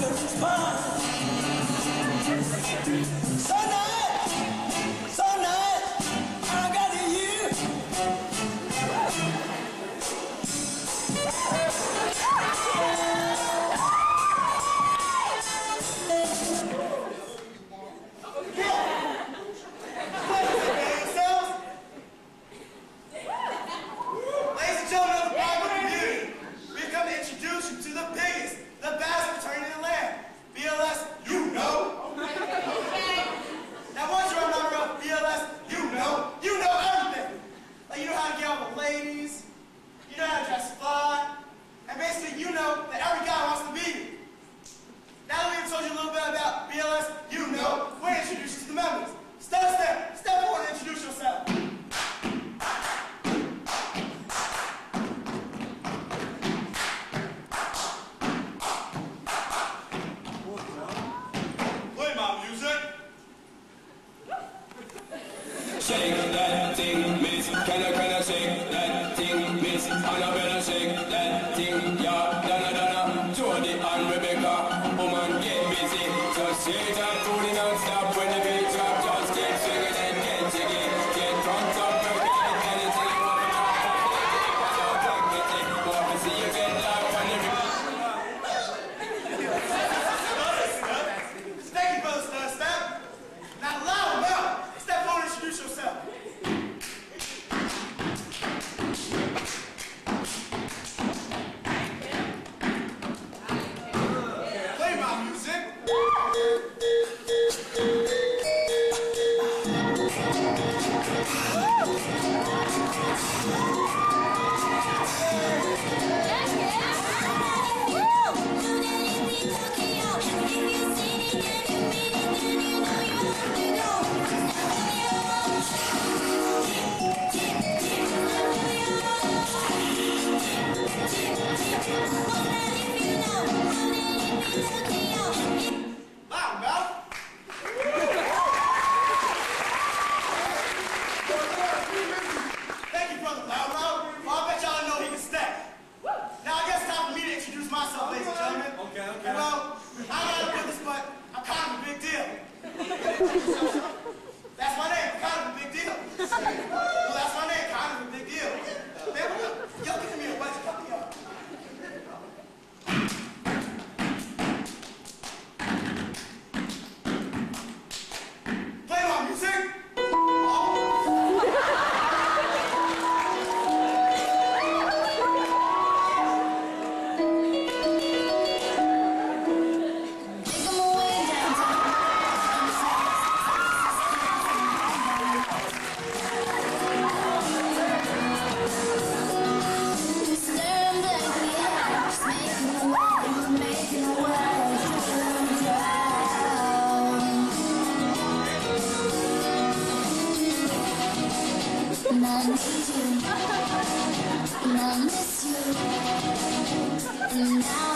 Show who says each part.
Speaker 1: like sugar I
Speaker 2: miss you,